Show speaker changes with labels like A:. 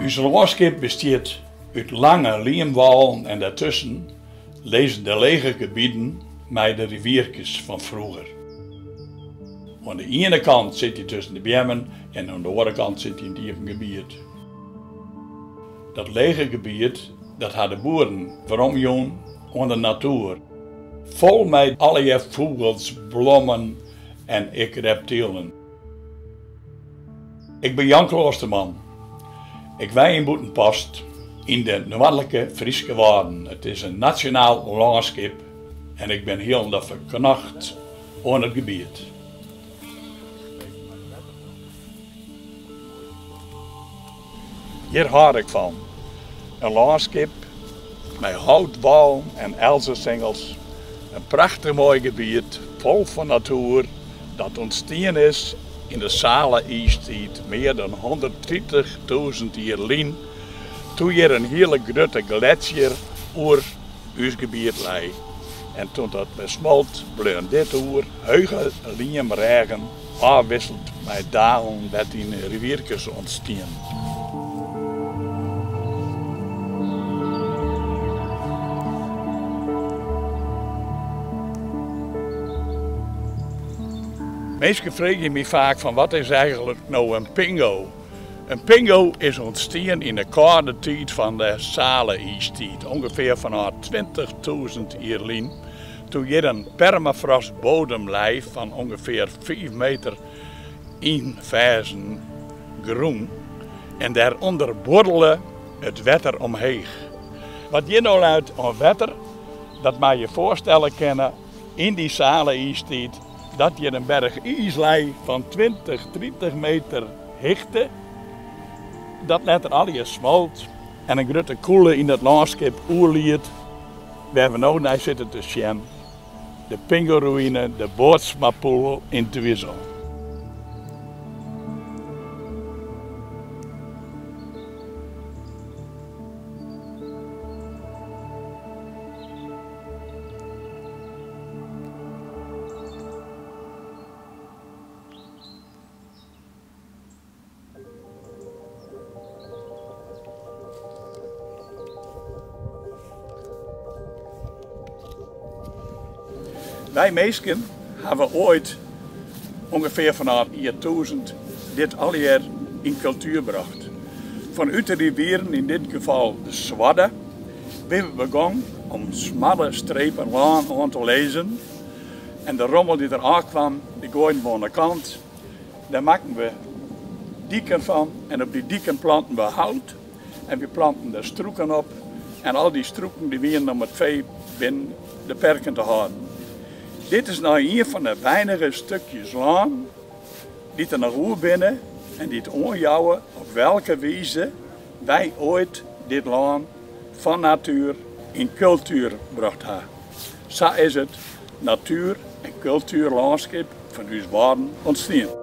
A: Onze landschap bestaat uit lange liemwallen en daartussen lezen de lege gebieden met de riviertjes van vroeger. Aan de ene kant zit je tussen de bemmen en aan de andere kant zit je in het gebied. Dat lege gebied, dat hadden boeren veromjoen aan de natuur. Vol met allerlei vogels, bloemen en ik reptielen. Ik ben Jan Kloosterman. Ik wij in Boetenpost in de noordelijke Friese Waarden. Het is een nationaal landschap en ik ben heel verknacht aan het gebied. Hier hou ik van. Een landschap met houtwal en elzensingels. Een prachtig mooi gebied, vol van natuur, dat ontstaan is in de Sale East meer dan 130.000 jaar lien. Toen hier een hele grote gletsjer over ons gebied. En toen dat besmalt, bleef dit oer heuge regen afwisselt met dalen dat in riviertjes ontstaan. Mensen vragen me vaak van wat is eigenlijk nou een pingo? Een pingo is ontstaan in de koude tijd van de Sale tijd, ongeveer vanaf 20.000 jaar lang. Toen je een permafrost bodemlijf van ongeveer 5 meter in versen groen en daaronder borrelde het wetter omheen. Wat je nou uit aan wetter, dat mag je voorstellen kennen in die Sale tijd dat je een berg ijslei van 20, 30 meter hichte, dat net er al je smalt en een grote koele in het landschap oerliet, waar we nou naar zitten te zien. De Pingelruïne, de Boortsmapoel in Twizel. Wij meesken hebben ooit ongeveer vanaf jaar 1000 dit alweer in cultuur gebracht. Vanuit de rivieren, in dit geval de Zwadde, hebben we begonnen om smalle strepen laan aan te lezen. En de rommel die er aankwam, die gooien we aan de kant. Daar maken we dieken van en op die dieken planten we hout. En we planten er stroeken op. En al die stroeken die weer om het vee binnen de perken te houden. Dit is nou een van de weinige stukjes laan die er hoe binnen en die het onjouwen op welke wijze wij ooit dit laan van natuur in cultuur bracht hebben. Zo is het natuur- en cultuurlandschap van ons ontstaan.